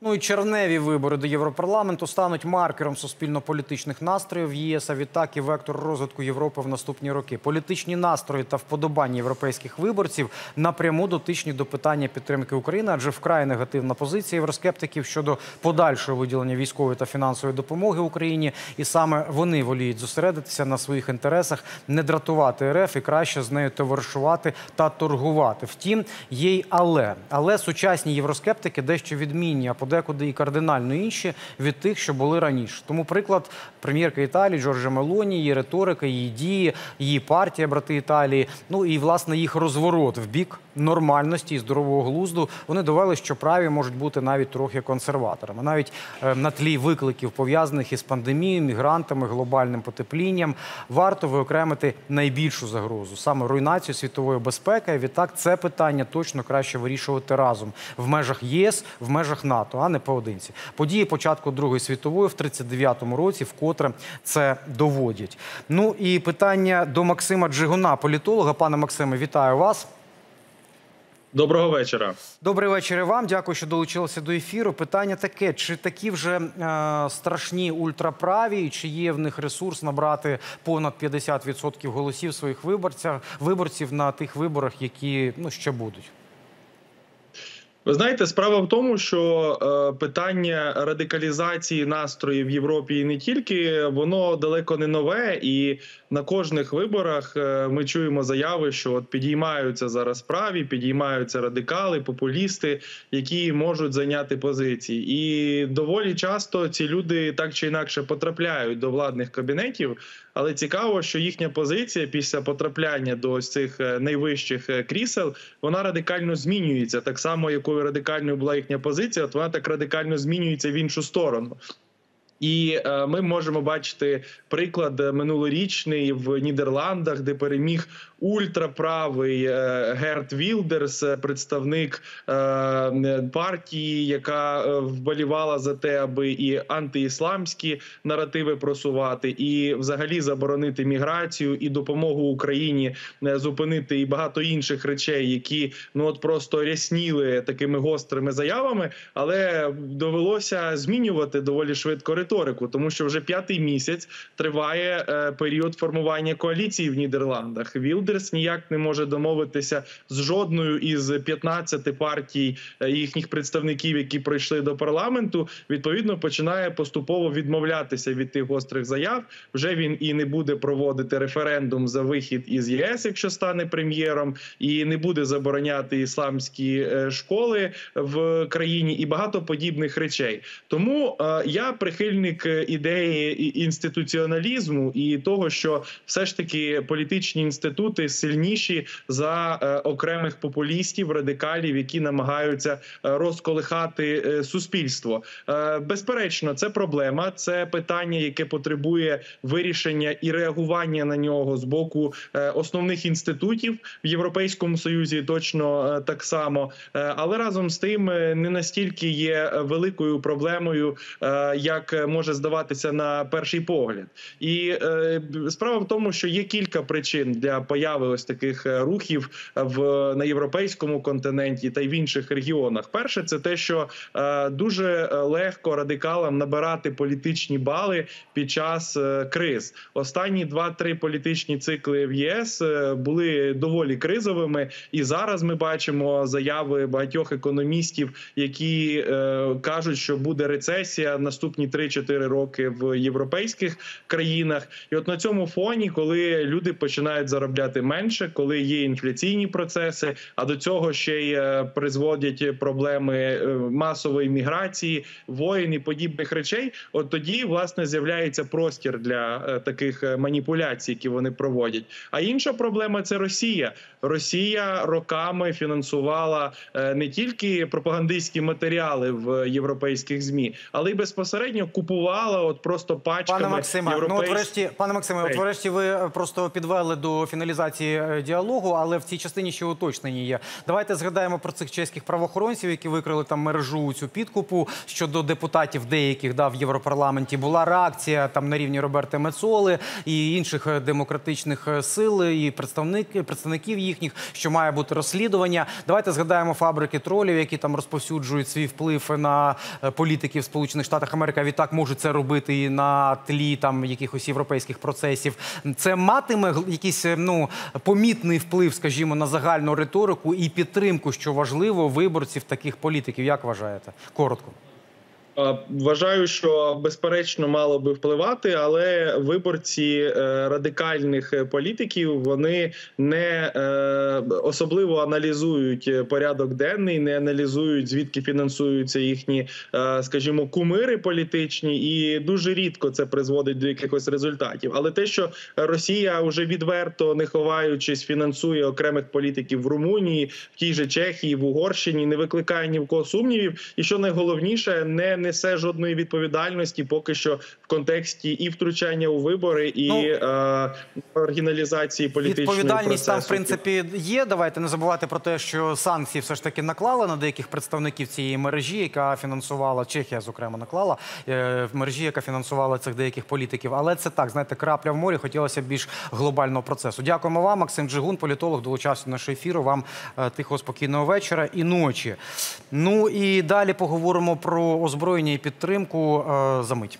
Ну і червневі вибори до Європарламенту стануть маркером суспільно-політичних настроїв ЄС, а відтак і вектор розвитку Європи в наступні роки. Політичні настрої та вподобання європейських виборців напряму дотичні до питання підтримки України, адже вкрай негативна позиція євроскептиків щодо подальшого виділення військової та фінансової допомоги Україні. І саме вони воліють зосередитися на своїх інтересах, не дратувати РФ і краще з нею товаришувати та торгувати. Втім, є й але. Але сучасні євроскептики дещо відмінні, подекуди і кардинально інші від тих, що були раніше. Тому приклад прем'єрка Італії Джорджа Мелоні, її риторика, її дії, її партія брати Італії. Ну і власне їх розворот в бік нормальності і здорового глузду. Вони довели, що праві можуть бути навіть трохи консерваторами, навіть е, на тлі викликів пов'язаних із пандемією, мігрантами, глобальним потеплінням, варто виокремити найбільшу загрозу саме руйнацію світової безпеки. Відтак це питання точно краще вирішувати разом в межах ЄС, в межах НАТО, а не поодинці. Події початку Другої світової в 39-му році вкотре це доводять. Ну і питання до Максима Джигуна, політолога. Пане Максиме, вітаю вас. Доброго вечора. Добрий вечір вам. Дякую, що долучилися до ефіру. Питання таке: чи такі вже е, страшні ультраправі, чи є в них ресурс набрати понад 50% голосів своїх виборців, виборців на тих виборах, які ну ще будуть? Ви знаєте, справа в тому, що е, питання радикалізації настроїв в Європі і не тільки воно далеко не нове, і на кожних виборах е, ми чуємо заяви, що от підіймаються зараз праві, підіймаються радикали, популісти, які можуть зайняти позиції. І доволі часто ці люди так чи інакше потрапляють до владних кабінетів. Але цікаво, що їхня позиція після потрапляння до ось цих е, найвищих крісел вона радикально змінюється, так само якою радикальною була їхня позиція, от вона так радикально змінюється в іншу сторону. І е, ми можемо бачити приклад минулорічний в Нідерландах, де переміг ультраправий е, Герт Вілдерс, представник е, партії, яка е, вболівала за те, аби і антиісламські наративи просувати, і взагалі заборонити міграцію і допомогу Україні е, зупинити і багато інших речей, які ну от просто рясніли такими гострими заявами, але довелося змінювати доволі швидко риторику, тому що вже п'ятий місяць триває е, період формування коаліції в Нідерландах. Вілдерс ніяк не може домовитися з жодною із 15 партій е, їхніх представників, які пройшли до парламенту. Відповідно, починає поступово відмовлятися від тих гострих заяв. Вже він і не буде проводити референдум за вихід із ЄС, якщо стане прем'єром, і не буде забороняти ісламські е, школи в країні і багато подібних речей. Тому е, я прихильник ідеї інституціоналізму і того, що все ж таки політичні інститути сильніші за е, окремих популістів, радикалів, які намагаються е, розколихати е, суспільство. Безперечно, це проблема, це питання, яке потребує вирішення і реагування на нього з боку основних інститутів в Європейському Союзі. Точно так само, але разом з тим не настільки є великою проблемою, як може здаватися на перший погляд. І справа в тому, що є кілька причин для появи ось таких е, рухів в на європейському континенті та й в інших регіонах. Перше, це те, що е, дуже легко радикалам набирати політичні бали під час е, криз. Останні два-три політичні цикли в ЄС е, були доволі кризовими, і зараз ми бачимо заяви багатьох економістів, які е, кажуть, що буде рецесія наступні 3-4 роки в європейських країнах. І от на цьому фоні, коли люди починають заробляти менше, коли є інфляційні процеси, а до цього ще й е, призводять проблеми е, масової міграції, воїн і подібних речей. От тоді власне з'являється простір для е, таких маніпуляцій, які вони проводять. А інша проблема це Росія. Росія роками фінансувала не тільки пропагандистські матеріали в європейських змі, але й безпосередньо купувала от просто пачками Пане Максиме, ну от врешті, пане Максиме, от врешті ви просто підвели до фіналізації організації е, діалогу, але в цій частині ще уточнення є. Давайте згадаємо про цих чеських правоохоронців, які викрили там мережу цю підкупу щодо депутатів деяких да, в Європарламенті. Була реакція там на рівні Роберта Мецоли і інших е, демократичних е, сил і представник, представників їхніх, що має бути розслідування. Давайте згадаємо фабрики тролів, які там розповсюджують свій вплив на політиків Сполучених Штатів Америки. Відтак можуть це робити і на тлі там якихось європейських процесів. Це матиме е, ну помітний вплив, скажімо, на загальну риторику і підтримку, що важливо, виборців таких політиків. Як вважаєте? Коротко. Вважаю, що безперечно мало би впливати, але виборці е, радикальних е, політиків вони не е, особливо аналізують порядок денний, не аналізують звідки фінансуються їхні, скажімо, кумири політичні, і дуже рідко це призводить до якихось результатів. Але те, що Росія вже відверто не ховаючись, фінансує окремих політиків в Румунії, в тій же Чехії, в Угорщині, не викликає ні в кого сумнівів, і що найголовніше, не несе жодної відповідальності поки що в контексті і втручання у вибори, і Ну, е, оригіналізації політичної Відповідальність там, в принципі, є. Давайте не забувати про те, що санкції все ж таки наклали на деяких представників цієї мережі, яка фінансувала Чехія, зокрема, наклала е, в мережі, яка фінансувала цих деяких політиків. Але це так, знаєте, крапля в морі. Хотілося б більш глобального процесу. Дякуємо вам, Максим Джигун, політолог, долучався до нашого ефіру. Вам е, тихого спокійного вечора і ночі. Ну і далі поговоримо про озброєння і підтримку е, за мить.